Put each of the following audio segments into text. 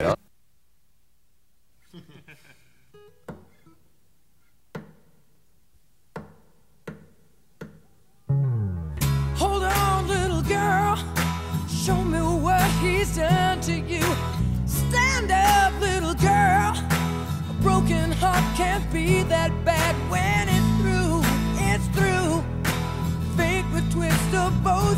Hold on, little girl. Show me what he's done to you. Stand up, little girl. A broken heart can't be that bad when it's through. It's through. Fate would twist of both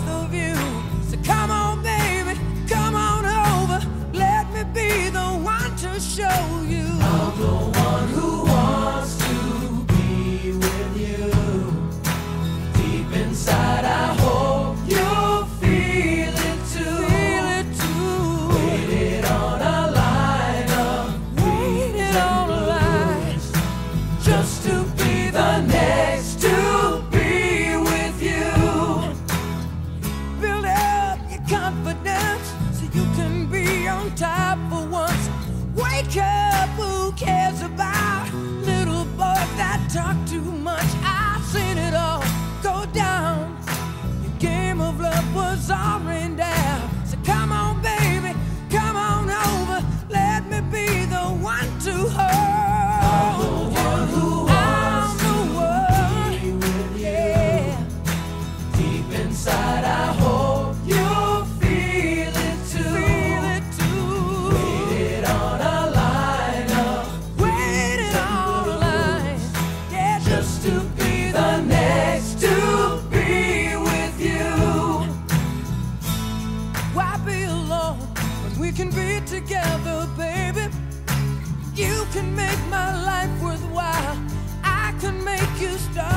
on top for once. Wake up, who cares about little boys that talk too much? I've seen it all go down. Your game of love was all rained down. So come on, baby, come on over. Let me be the one to hold. I'm the one, yeah. Deep inside, I can be together, baby. You can make my life worthwhile. I can make you start.